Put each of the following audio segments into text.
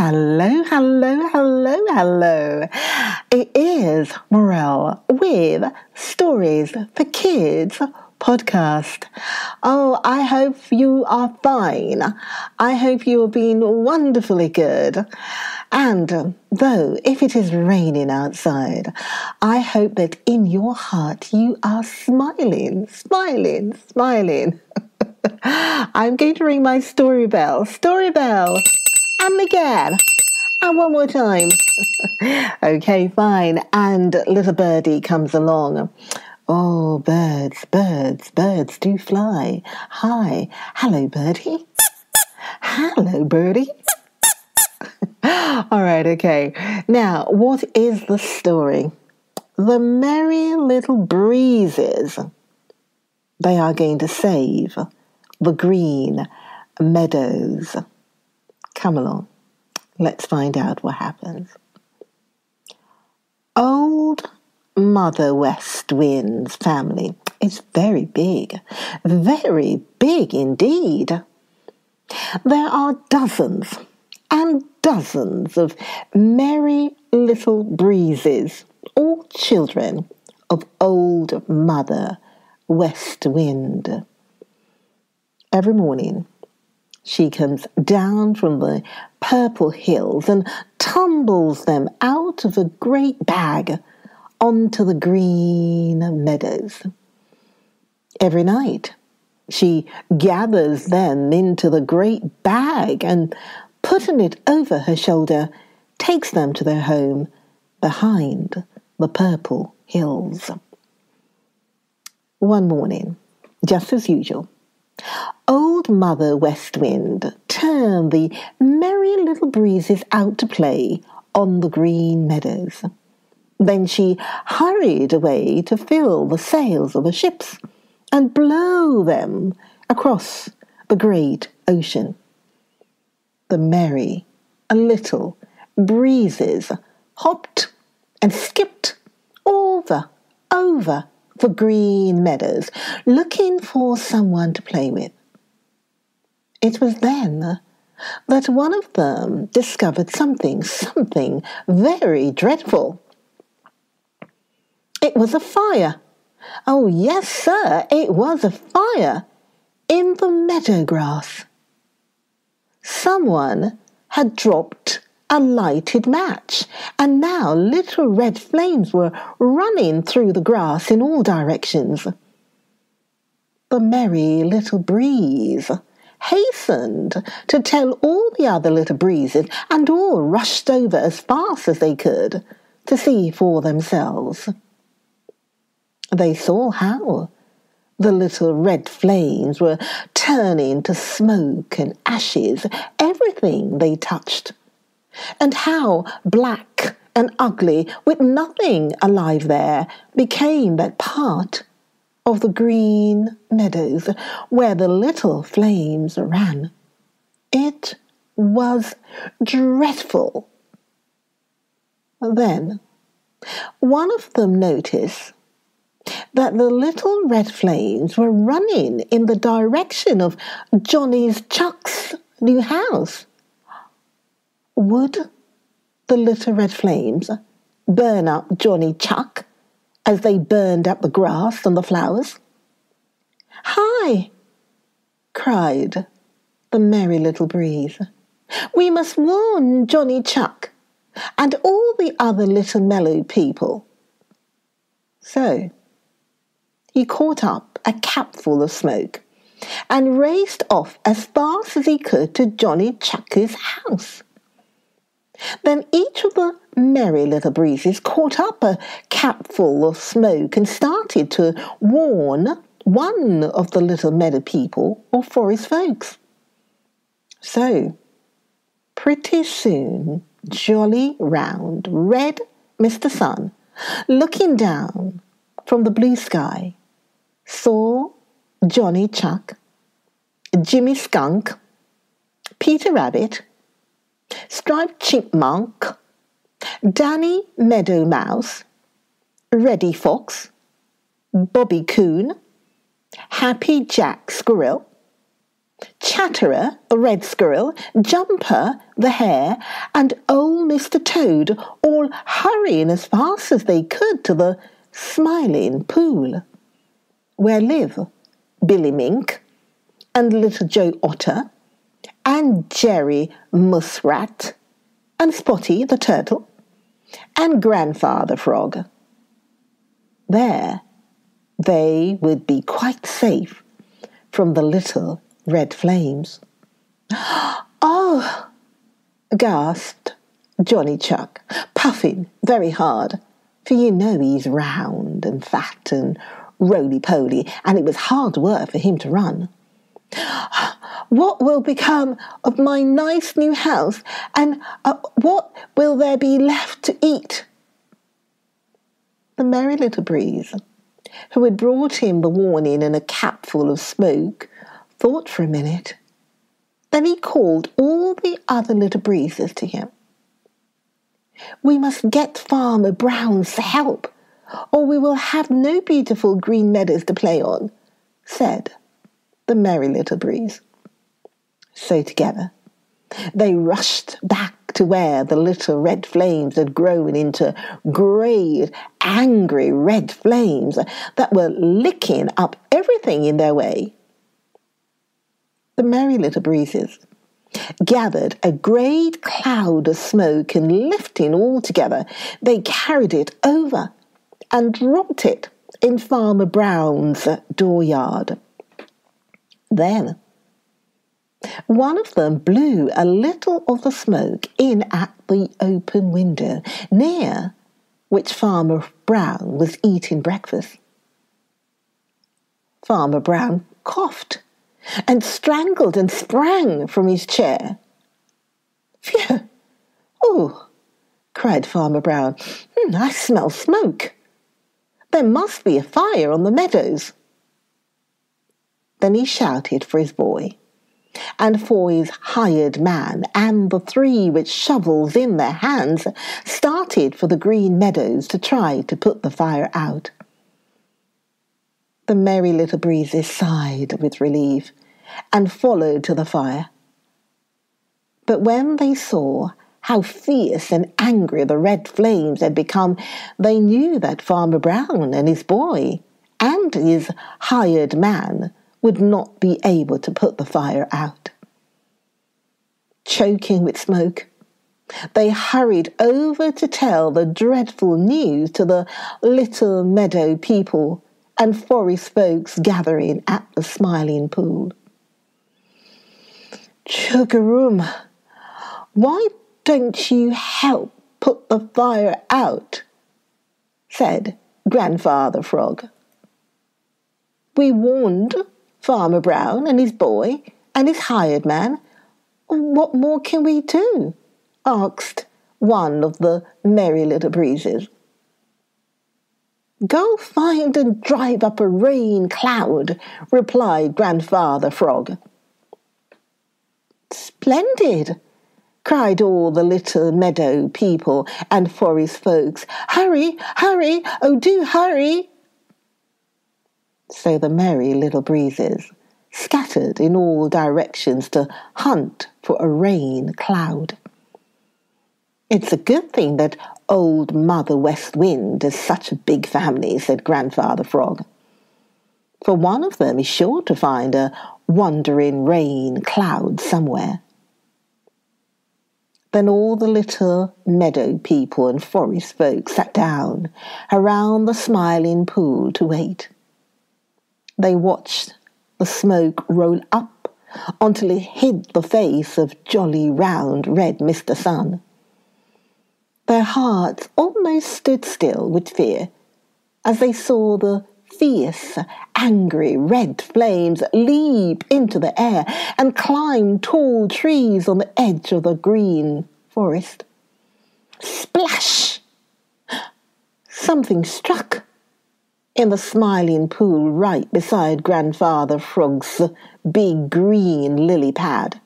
Hello, hello, hello, hello. It is Morel with Stories for Kids podcast. Oh, I hope you are fine. I hope you are being wonderfully good. And though if it is raining outside, I hope that in your heart you are smiling, smiling, smiling. I'm going to ring my story bell. Story bell and again. And one more time. okay, fine. And little birdie comes along. Oh, birds, birds, birds do fly. Hi. Hello, birdie. Hello, birdie. All right, okay. Now, what is the story? The merry little breezes. They are going to save the green meadows. Come along. Let's find out what happens. Old Mother West Wind's family is very big, very big indeed. There are dozens and dozens of merry little breezes, all children of Old Mother West Wind. Every morning, she comes down from the purple hills and tumbles them out of a great bag onto the green meadows. Every night, she gathers them into the great bag and, putting it over her shoulder, takes them to their home behind the purple hills. One morning, just as usual, Old Mother West Wind turned the merry little breezes out to play on the green meadows. Then she hurried away to fill the sails of the ships and blow them across the great ocean. The merry little breezes hopped and skipped over, over for green meadows, looking for someone to play with. It was then that one of them discovered something, something very dreadful. It was a fire. Oh, yes, sir, it was a fire in the meadow grass. Someone had dropped a lighted match, and now little red flames were running through the grass in all directions. The merry little breeze hastened to tell all the other little breezes, and all rushed over as fast as they could to see for themselves. They saw how the little red flames were turning to smoke and ashes everything they touched and how black and ugly, with nothing alive there, became that part of the green meadows where the little flames ran. It was dreadful. Then one of them noticed that the little red flames were running in the direction of Johnny's Chuck's new house. Would the little red flames burn up Johnny Chuck as they burned up the grass and the flowers? Hi! cried the merry little breeze. We must warn Johnny Chuck and all the other little mellow people. So he caught up a capful of smoke and raced off as fast as he could to Johnny Chuck's house. Then each of the merry little breezes caught up a capful of smoke and started to warn one of the little meadow people or forest folks. So, pretty soon, jolly, round, red Mr. Sun, looking down from the blue sky, saw Johnny Chuck, Jimmy Skunk, Peter Rabbit, Striped Chipmunk, Danny Meadow Mouse, Reddy Fox, Bobby Coon, Happy Jack Squirrel, Chatterer, the red squirrel, Jumper, the hare, and old Mr. Toad all hurrying as fast as they could to the smiling pool, where live Billy Mink and Little Joe Otter and Jerry Muskrat and Spotty the Turtle and Grandfather Frog. There they would be quite safe from the little red flames. Oh! gasped Johnny Chuck, puffing very hard, for you know he's round and fat and roly poly, and it was hard work for him to run. Oh, What will become of my nice new house, and uh, what will there be left to eat? The Merry Little Breeze, who had brought him the warning in a capful of smoke, thought for a minute. Then he called all the other little breezes to him. We must get Farmer Brown's help, or we will have no beautiful green meadows to play on, said the Merry Little Breeze. So together they rushed back to where the little red flames had grown into great, angry red flames that were licking up everything in their way the Merry Little Breezes gathered a great cloud of smoke and lifting all together, they carried it over and dropped it in Farmer Brown's dooryard. Then one of them blew a little of the smoke in at the open window near which Farmer Brown was eating breakfast. Farmer Brown coughed and strangled and sprang from his chair. Phew! Oh! cried Farmer Brown. Hmm, I smell smoke. There must be a fire on the meadows. Then he shouted for his boy, and for his hired man, and the three with shovels in their hands started for the green meadows to try to put the fire out. The merry little breezes sighed with relief and followed to the fire. But when they saw how fierce and angry the red flames had become, they knew that Farmer Brown and his boy and his hired man would not be able to put the fire out. Choking with smoke, they hurried over to tell the dreadful news to the little meadow people and forest folks gathering at the smiling pool. Chugarum, why don't you help put the fire out? said Grandfather Frog. We warned Farmer Brown and his boy and his hired man. What more can we do? asked one of the Merry Little Breezes. Go find and drive up a rain cloud, replied Grandfather Frog. Splendid! cried all the little meadow people and forest folks. Hurry, hurry, oh do hurry! So the merry little breezes scattered in all directions to hunt for a rain cloud. It's a good thing that old Mother West Wind is such a big family, said Grandfather Frog. For one of them is sure to find a wandering rain cloud somewhere. Then all the little meadow people and forest folk sat down around the smiling pool to wait. They watched the smoke roll up until it hid the face of jolly round red Mr. Sun. Their hearts almost stood still with fear as they saw the fierce, angry red flames leap into the air and climb tall trees on the edge of the green forest. Splash! Something struck in the smiling pool right beside Grandfather Frog's big green lily pad.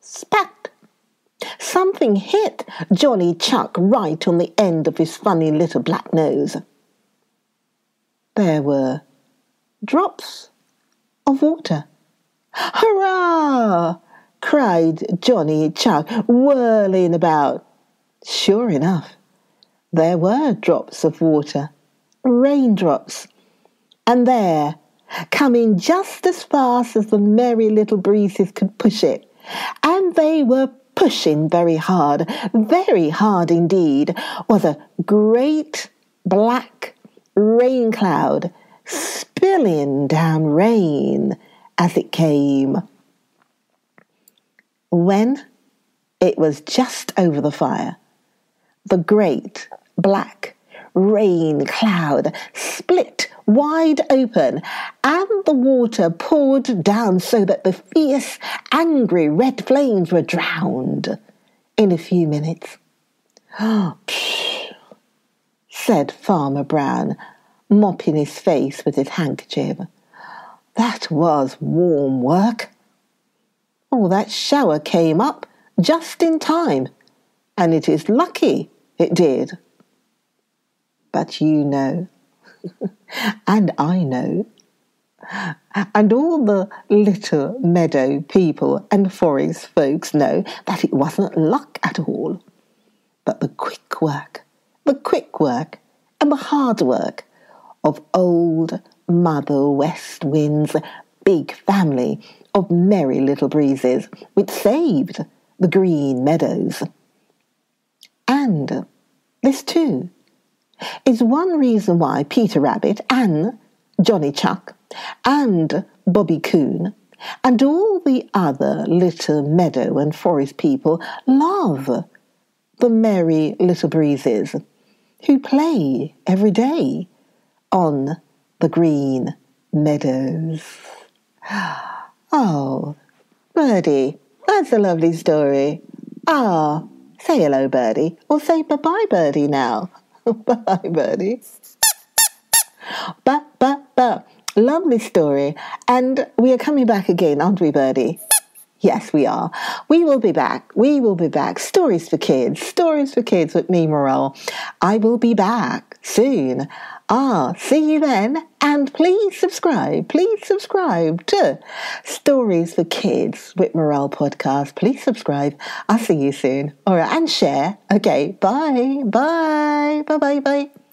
Spat! Something hit Johnny Chuck right on the end of his funny little black nose. There were drops of water. Hurrah! cried Johnny Chuck, whirling about. Sure enough, there were drops of water, raindrops, and there, coming just as fast as the merry little breezes could push it, and they were pushing very hard, very hard indeed, was a great black rain cloud spilling down rain as it came. When it was just over the fire, the great black rain cloud split wide open, and the water poured down so that the fierce, angry red flames were drowned in a few minutes. said Farmer Brown, mopping his face with his handkerchief. That was warm work. Oh, that shower came up just in time, and it is lucky it did. But you know, and I know, and all the little meadow people and forest folks know that it wasn't luck at all, but the quick work, the quick work, and the hard work of old Mother West Wind's big family of merry little breezes, which saved the green meadows. And this, too, is one reason why Peter Rabbit and Johnny Chuck and Bobby Coon and all the other little meadow and forest people love the merry little breezes who play every day on the green meadows. Oh, Birdie, that's a lovely story. Ah, say hello, Birdie, or say bye-bye, Birdie, now. bye, Birdie. But, but, but, lovely story. And we are coming back again, aren't we, Birdie? Yes, we are. We will be back. We will be back. Stories for kids. Stories for kids with me, Morel. I will be back soon. Ah, see you then. And please subscribe. Please subscribe to Stories for Kids with Morel podcast. Please subscribe. I'll see you soon. All right. And share. Okay. Bye. Bye. Bye. Bye. Bye.